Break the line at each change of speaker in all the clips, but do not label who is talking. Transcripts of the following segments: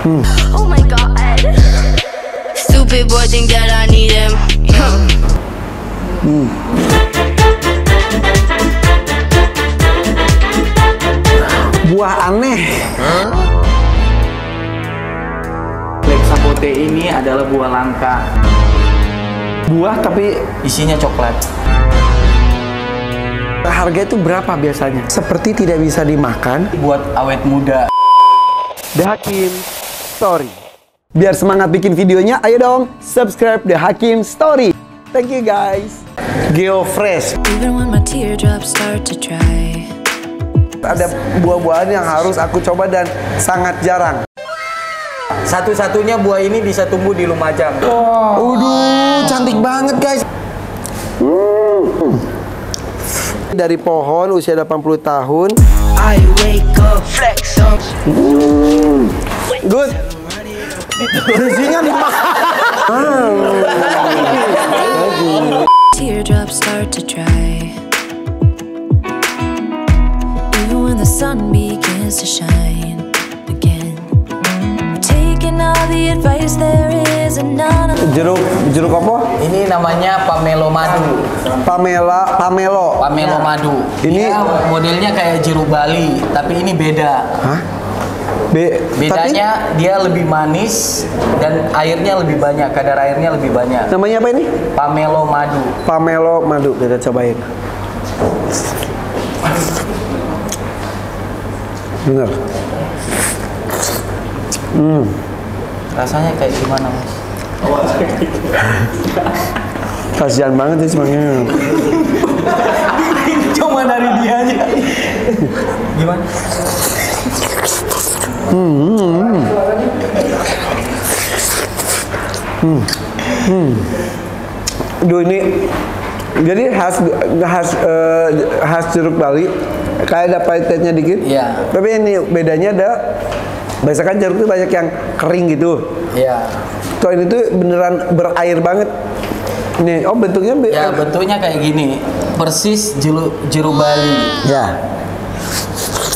Oh my god. Stupid boy think that I need him.
Buah aneh.
Black sapote ini adalah buah langka.
Buah tapi
Isinya coklat.
harga itu berapa biasanya? Seperti tidak bisa dimakan.
Buat awet muda.
The Hakim Story. Biar semangat bikin videonya, ayo dong subscribe The Hakim Story. Thank you guys. Geo Fresh.
Even when my teardrops start to dry.
Ada buah-buahan yang harus aku coba dan sangat jarang.
Satu-satunya buah ini bisa tumbuh di Lumajang.
Waduh, cantik banget guys. Hmm. Dari pohon usia 80 tahun.
I wake up, flex up.
Good. Isinya dimakan.
Teardrops start to dry. Even when the sun begins to shine again. Taking all the advice there is and none of
Jeruk jeruk apa?
Ini namanya pamelo madu.
Pamela, pamelo.
Pamelo madu.
Ini-
Dia modelnya kayak jeruk Bali, tapi ini beda.
Hah? Be,
Bedanya dia lebih manis dan airnya lebih banyak, kadar airnya lebih banyak.
tapi, namanya apa ini?
Pamelo madu.
Pamelo madu. Kita cobain. Bener.
Rasanya kayak gimana, Mas?
Kasihan banget sih semuanya.
Cuma dari dia aja. Gimana?
Duh ini jadi khas khas eh, khas jeruk Bali kayak ada pahitnya dikit.
Iya.
Tapi ini bedanya ada biasa kan jeruk itu banyak yang kering gitu.
Iya.
Kalau ini tuh beneran berair banget. Nih, oh bentuknya be-
Ya bentuknya kayak gini, persis jeruk jeruk Bali.
Ya.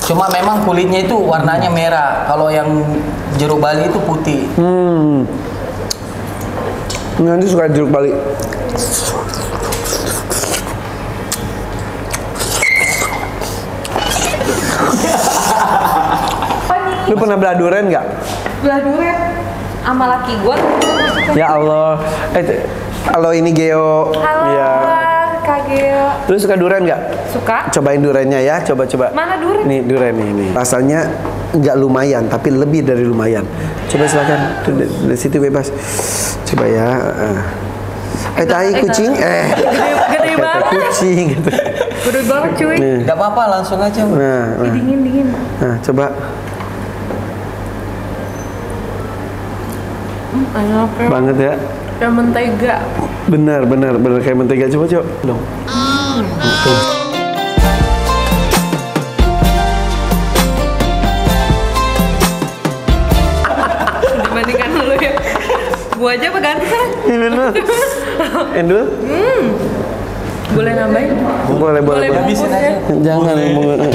Cuma memang kulitnya itu warnanya merah. Kalau yang jeruk Bali itu putih.
Hmm. Nanti suka jeruk Bali. Lu pernah belah durian nggak?
belah durian sama laki gua
Ya Allah. Eh, kalau ini Geo.
halo
Ya. Lu suka durian nggak?
suka
Cobain duriannya ya, coba-coba.
mana durian
Nih durian nih, nih. Rasanya nggak lumayan, tapi lebih dari lumayan. Coba silakan, Tuh, di, di situ bebas. Coba ya. ah. Eh, tai
eh,
kucing, eh.
gede gede banget
kucing gitu.
gede banget cuy
Nih.
Gak apa-apa, langsung aja.
Nah, nah,
dingin dingin
nah, coba.
hmm, ya
Banget ya.
kayak mentega
Benar, benar, benar kayak mentega. Coba, coba. Dong.
Dibandingkan lu ya gua aja apa ganti kan.
Endul?
boleh nambahin
Boleh, boleh,
boleh
boleh.
bungkus ya
Jangan. boleh.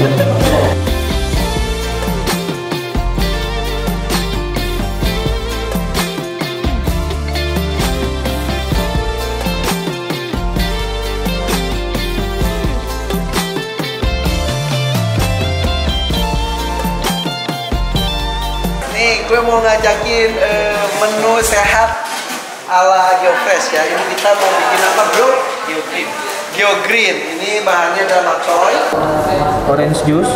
Gue mau ngajakin eh, menu sehat ala GeoFresh ya. Ini kita mau bikin apa, bro? GeoGreen. GeoGreen. Ini bahannya ada makcoy,
Orange juice,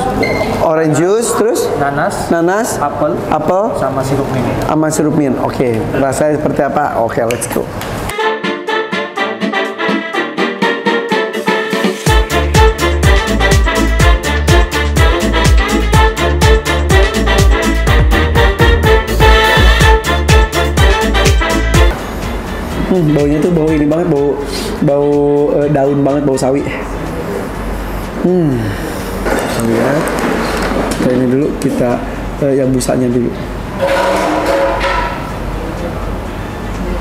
orange juice, terus
nanas,
nanas,
apel,
apel,
sama sirup ini.
sama sirup mint. Oke, rasanya seperti apa? Oke, let's go. Hmm, baunya tuh bau ini banget, bau bau eh, daun banget, bau sawi. Hmm. Lihat. Kita ini dulu kita eh, yang busanya dulu.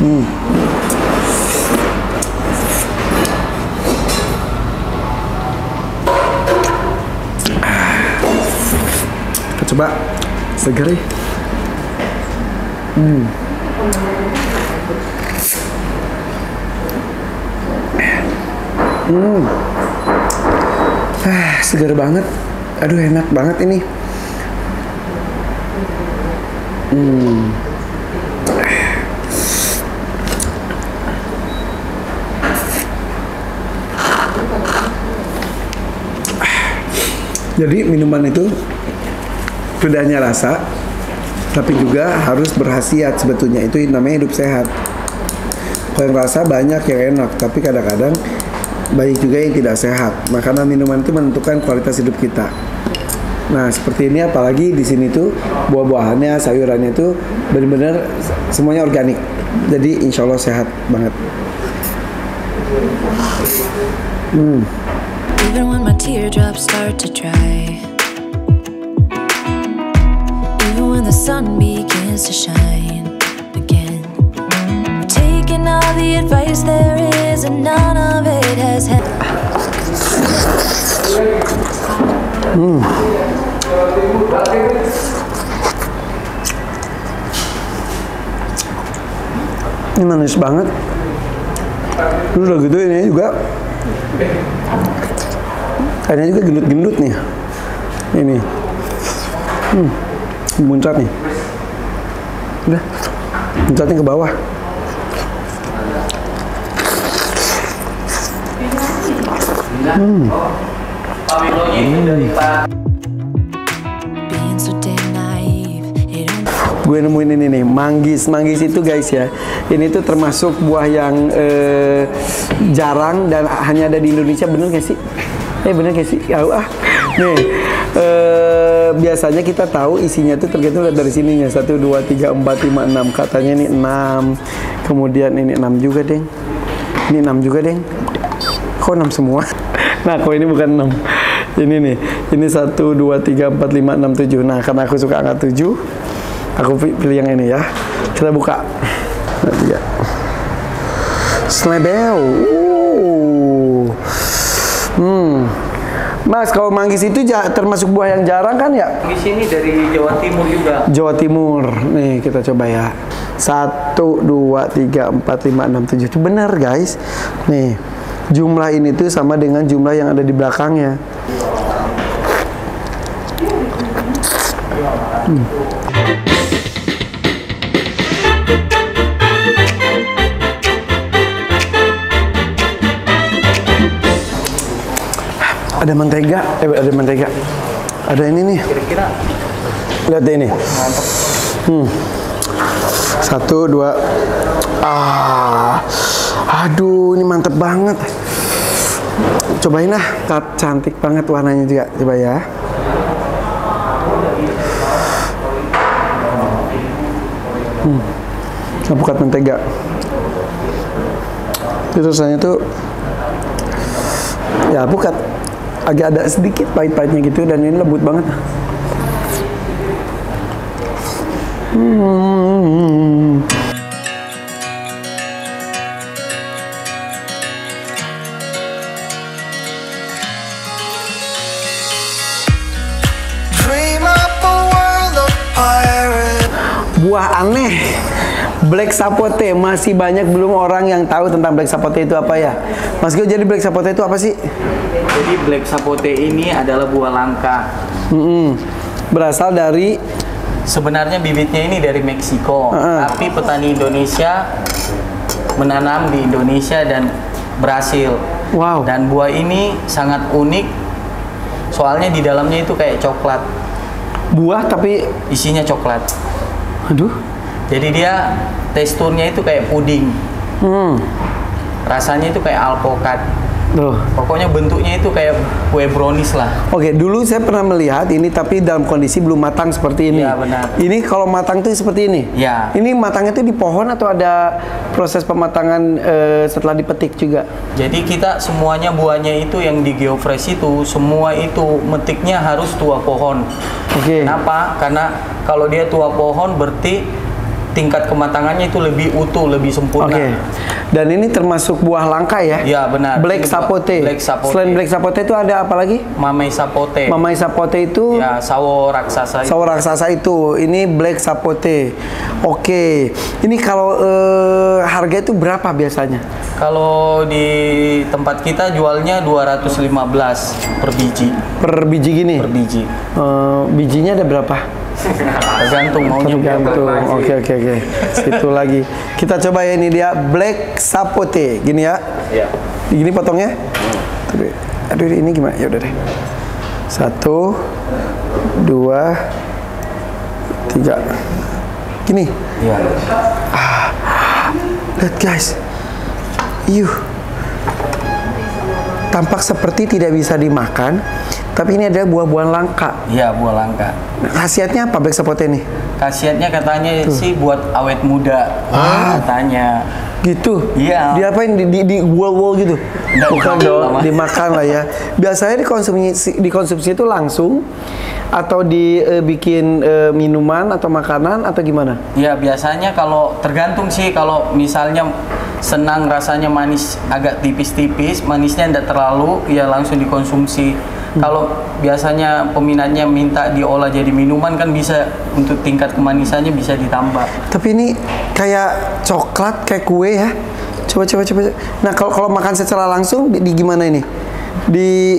Hmm. Kita coba segar ya. Ah, segar banget. Aduh, enak banget ini. Jadi minuman itu tidak hanya rasa, tapi juga harus berhasiat sebetulnya. Itu namanya hidup sehat. Kalau yang rasa banyak yang enak, tapi kadang-kadang banyak juga yang tidak sehat. Makanan minuman itu menentukan kualitas hidup kita. Nah seperti ini apalagi di sini tuh buah-buahannya, sayurannya itu benar-benar semuanya organik. Jadi insya Allah sehat banget.
Even when my teardrops start to dry. Even when the sun begins to shine. Taking all the advice there is, and none of it has helped.
Ini manis banget. Terus udah gitu ini juga Airnya juga gendut-gendut nih. Ini. Hmm. Muncrat nih. Udah. Muncratnya ke bawah.
Pamelo itu dari Pak
Being so damn naive,
Gue nemuin ini nih, manggis. Manggis itu guys ya, ini tuh termasuk buah yang eh, jarang dan hanya ada di Indonesia. Bener gak sih? Eh bener gak sih? Ah. Nih, eh, biasanya kita tahu isinya tuh tergantung dari sininya. 1, 2, 3, 4, 5, 6. Katanya ini 6. Kemudian ini 6 juga, Deng. Ini 6 juga, Deng. Kok 6 semua? Nah, kok ini bukan 6. Ini nih. Ini 1, 2, 3, 4, 5, 6, 7. Nah, karena aku suka angka 7, aku pi- pilih yang ini ya. Kita buka. Nah, tiga. Uh. Hmm. Mas, kalau manggis itu termasuk buah yang jarang kan ya?
di sini dari Jawa Timur juga.
Jawa Timur. Nih, kita coba ya. 1, 2, 3, 4, 5, 6, 7. Itu benar guys. Nih, jumlah ini tuh sama dengan jumlah yang ada di belakangnya. Hmm. Ada mentega, eh ada mentega. Ada ini nih.
Kira-kira
Lihat ini. Hmm. Satu, dua. Ah. Aduh, ini mantep banget. Cobain lah. Cantik banget warnanya juga. Coba ya. Hmm. Alpukat mentega. Itu rasanya tuh ya alpukat agak ada sedikit pahit-pahitnya gitu dan ini lembut banget. Hmm. Buah aneh. Black sapote masih banyak belum orang yang tahu tentang black sapote itu apa ya. Mas Gio jadi black sapote itu apa sih?
jadi black sapote ini adalah buah langka.
Mm-mm. Berasal dari
Sebenarnya bibitnya ini dari Meksiko,
Heeh.
tapi petani Indonesia menanam di Indonesia dan berhasil.
Wow.
Dan buah ini sangat unik. Soalnya di dalamnya itu kayak coklat,
buah tapi
isinya coklat.
Aduh.
Jadi dia teksturnya itu kayak puding.
Hmm.
Rasanya itu kayak alpukat.
Tuh.
Pokoknya bentuknya itu kayak kue brownies lah.
Oke, dulu saya pernah melihat ini tapi dalam kondisi belum matang seperti ini.
Iya, benar.
Ini kalau matang tuh seperti ini.
Iya.
Ini matangnya tuh di pohon atau ada proses pematangan eh, setelah dipetik juga?
Jadi kita semuanya buahnya itu yang di geofresh itu semua itu metiknya harus tua pohon.
Oke.
Kenapa? Karena kalau dia tua pohon berarti tingkat kematangannya itu lebih utuh, lebih
Oke.
sempurna.
Dan ini termasuk buah langka ya?
Iya, benar.
Black sapote.
black sapote.
Selain black sapote itu ada apa lagi?
Mamei sapote.
Mamai sapote itu
Ya, sawo raksasa.
sawo raksasa itu. Ini black sapote. Oke. Ini kalau eh, harga itu berapa biasanya?
Kalau di tempat kita jualnya 215 per biji.
Per biji gini?
Per biji.
Eh, bijinya ada berapa?
Tergantung maunya.
Tergantung. Oke oke oke. Situ lagi. Kita coba ya ini dia black sapote. Gini ya.
Iya.
Gini potongnya. Tapi, aduh ini gimana? Ya udah deh. Satu, dua, tiga. Gini.
Iya.
Lihat guys. Yuh. Tampak seperti tidak bisa dimakan, tapi ini adalah buah-buahan langka.
Iya, buah langka.
Khasiatnya apa black sapote ini?
Khasiatnya katanya sih buat awet muda. Katanya.
Gitu.
Iya.
Diapain di di, di wall-wall gitu?
Nggak
Bukan dong, dimakan lah ya. Biasanya dikonsumsi dikonsumsi itu langsung atau dibikin eh, minuman atau makanan atau gimana?
Ya biasanya kalau tergantung sih kalau misalnya senang rasanya manis agak tipis-tipis, manisnya tidak terlalu, ya langsung dikonsumsi. Kalau biasanya peminatnya minta diolah jadi minuman kan bisa untuk tingkat kemanisannya bisa ditambah.
Tapi ini kayak coklat kayak kue ya. Coba coba coba. Nah, kalau kalau makan secara langsung di, di gimana ini? Di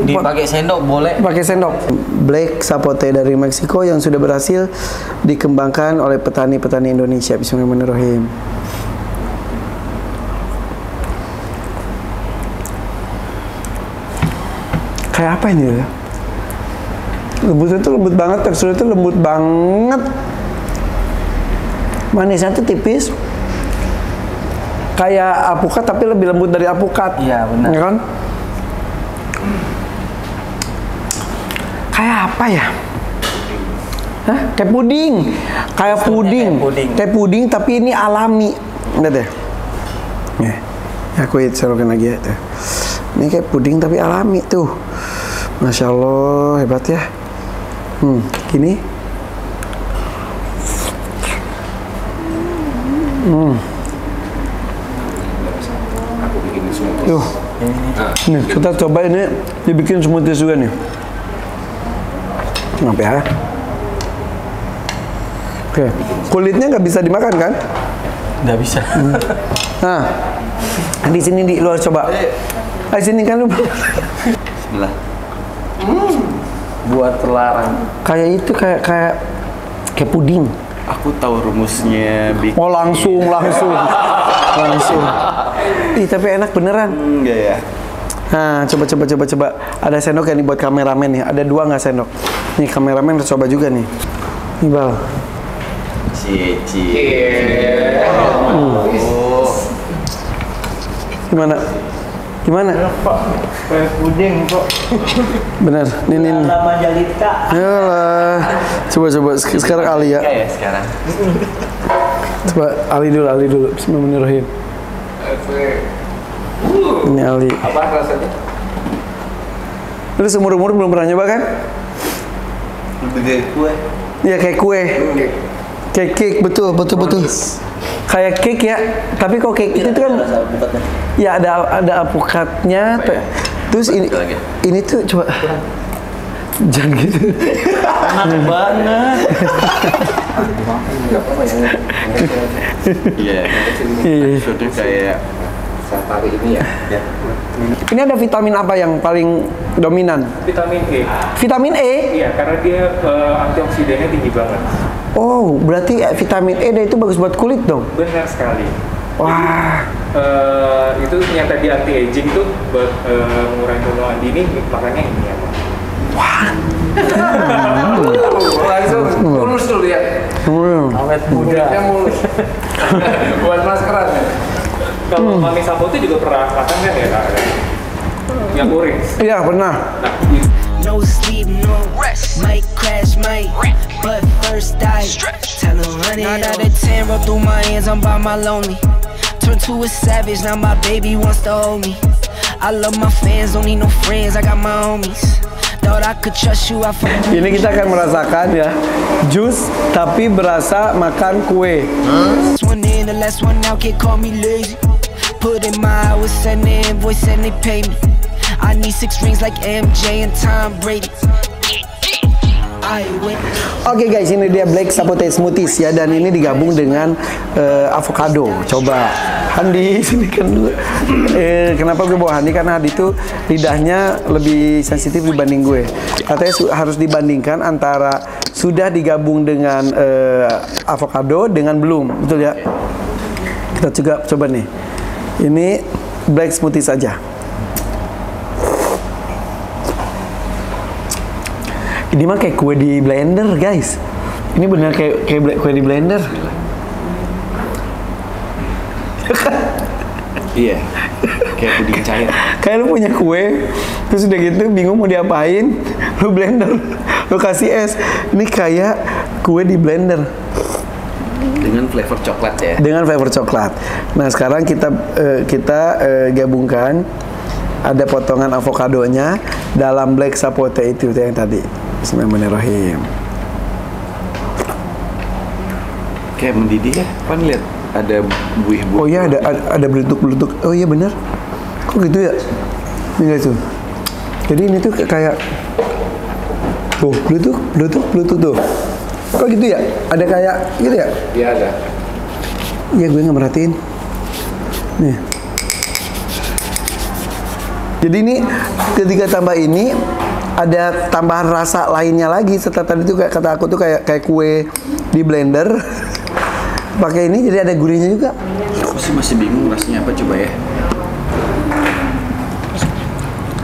Dipakai sendok boleh.
pakai sendok. Black sapote dari Meksiko yang sudah berhasil dikembangkan oleh petani-petani Indonesia. Bismillahirrahmanirrahim. Kayak apa ini ya? Lembutnya tuh lembut banget, teksturnya tuh lembut banget. Manisnya tuh tipis. Kayak apukat tapi lebih lembut dari apukat.
Iya, benar.
Ya kan? Kayak apa ya? Hah? Kayak puding. Kayak puding.
kayak puding.
Kayak puding tapi ini alami. Lihat deh. Nih. Ya, aku serokin lagi ya. Ini kayak puding tapi alami tuh. Masya Allah, hebat ya. Hmm, gini. Hmm. Tuh. Nih, kita coba ini dibikin smoothie juga nih. Kenapa ya? Oke, kulitnya nggak bisa dimakan kan?
Nggak bisa.
Nah, di sini di luar coba. Ah, di sini kan lu
Bismillah.
Buat terlarang.
kayak itu kayak kayak kayak puding.
Aku tahu rumusnya bikin.
Oh langsung langsung langsung. Ih tapi enak beneran.
Enggak ya.
Nah coba coba coba coba. Ada sendok yang nih buat kameramen nih. Ada dua nggak sendok? Nih kameramen harus coba juga nih. Nih bal.
Cie, cie.
Gimana? Gimana?
Kayak puding kok.
Bener. Nih.
Lama jalita.
Yalah. Coba coba Sek- sekarang Ali ya.
Ya sekarang.
Coba Ali dulu, Ali dulu. Bismillahirrahmanirrahim. Ini Ali.
Apa rasanya?
Lu seumur umur belum pernah nyoba kan?
Lebih dari kue.
Iya kayak kue. Kayak cake betul betul betul. Kayak cake ya. Tapi kok cake itu kan ya ada ada apukatnya. te- Terus ini
lagi.
ini tuh coba jangan gitu.
Enak banget.
Iya.
Iya.
Sudah kayak
Ini ada vitamin apa yang paling dominan?
Vitamin E.
Vitamin E.
Iya, karena dia eh, antioksidannya tinggi banget.
Oh, berarti eh, vitamin E itu bagus buat kulit dong.
Benar sekali.
Wah.
Eh, itu ternyata di anti aging tuh buat eh, mengurangi bunuh dini makanya ini ya. Pak.
langsung mulus dulu ya
Hmm.
Awet muda.
mulus buat maskeran ya
Kalau mami sapo itu juga pernah makan kan ya kak? Yang orange.
Iya pernah.
Nah, itu
No sleep, no rest. Might crash, might. But first I tell a hundred out of ten. Roll through my hands, I'm by my lonely. Turn to a savage, now my baby wants to hold me. I love my fans, don't need no friends. I got my homies. Thought I could trust you, I found
Ini kita akan merasakan ya jus tapi berasa makan kue.
This one in, the last one out, can't call me lazy. put in my hours, send invoice and they pay me. I need six rings like MJ and Tom Brady.
Oke guys, ini dia black sapote smoothies ya dan ini digabung dengan eh, avocado. Coba Handi sini kan dulu. Eh, kenapa gue bawa Handi karena Handi itu lidahnya lebih sensitif dibanding gue. Katanya harus dibandingkan antara sudah digabung dengan eh, avocado dengan belum, betul ya? Kita juga coba nih. Ini black smoothies saja. Ini mah kayak kue di blender, guys. Ini bener kayak kayak kue di blender.
Iya. Kayak puding cair.
Kayak lu punya kue, terus udah gitu bingung mau diapain, lu blender, lu kasih es. Ini kayak kue di blender
Dengan flavor coklat ya.
dengan flavor coklat. Nah sekarang kita eh, kita eh, gabungkan ada potongan avokadonya dalam black sapote itu yang tadi. Bismillahirrahmanirrahim.
Kayak mendidih ya. Pan lihat ada buih-buih.
Oh iya ada ada, ada beletuk-beletuk. Oh iya benar. Kok gitu ya? Ini guys tuh. Jadi ini tuh kayak tuh beletuk, beletuk, beletuk tuh. Kok gitu ya? Ada kayak gitu ya?
Iya ada.
Iya gue nggak merhatiin. Nih. Jadi ini ketika tambah ini ada tambahan rasa lainnya lagi setelah tadi tuh kayak kata aku tuh kayak kayak kue di blender. Pakai ini jadi ada gurihnya juga.
Aku sih masih bingung rasanya apa coba ya.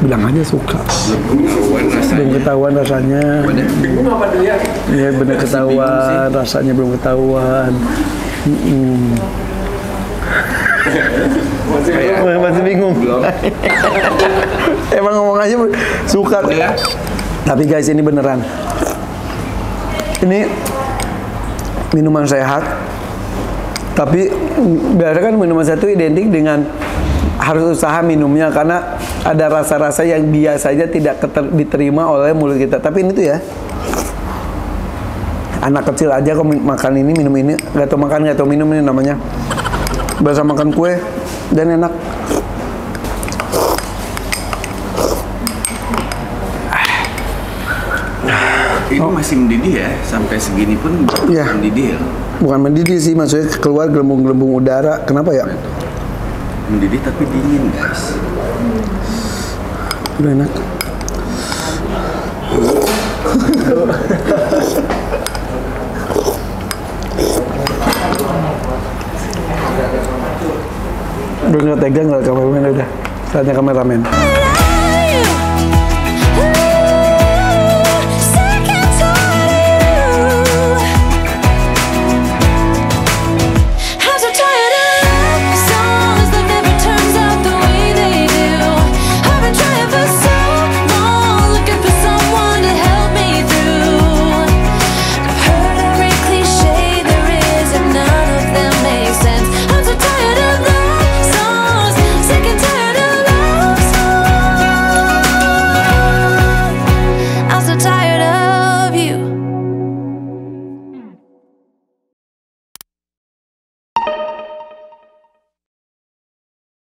Bilang aja suka.
Belum ketahuan rasanya.
ya?
Iya bener ketahuan, rasanya belum ketahuan. Mm-mm.
Masih
Kayak
Masih- bingung.
belum.
Emang ngomong aja suka.
Ya.
Tapi guys ini beneran. Ini minuman sehat. Tapi biasanya kan minuman sehat itu identik dengan harus usaha minumnya karena ada rasa-rasa yang biasanya tidak diterima oleh mulut kita. Tapi ini tuh ya anak kecil aja kok makan ini minum ini nggak tau makan nggak tau minum ini namanya berasa makan kue dan enak
Ini masih mendidih ya. Sampai segini pun
Iya.
mendidih ya.
bukan mendidih sih maksudnya keluar gelembung-gelembung udara kenapa ya
Mendidih tapi dingin guys.
udah enak udah nggak tegang nggak kameramen? Udah saatnya kameramen